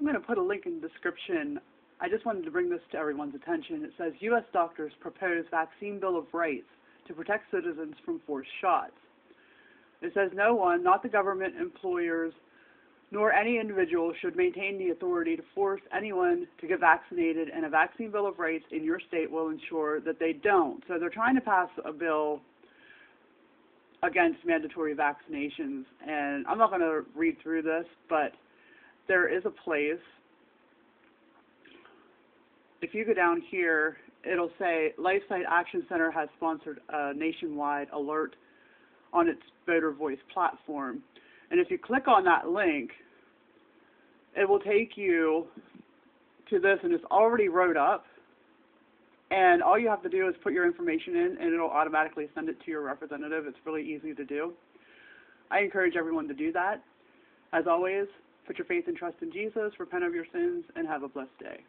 I'm going to put a link in the description. I just wanted to bring this to everyone's attention. It says U.S. doctors propose vaccine bill of rights to protect citizens from forced shots. It says no one, not the government, employers, nor any individual should maintain the authority to force anyone to get vaccinated, and a vaccine bill of rights in your state will ensure that they don't. So they're trying to pass a bill against mandatory vaccinations, and I'm not going to read through this, but there is a place. If you go down here, it'll say LifeSite Action Center has sponsored a nationwide alert on its voter voice platform. And if you click on that link, it will take you to this, and it's already wrote up. And all you have to do is put your information in, and it'll automatically send it to your representative. It's really easy to do. I encourage everyone to do that. As always, put your faith and trust in Jesus, repent of your sins, and have a blessed day.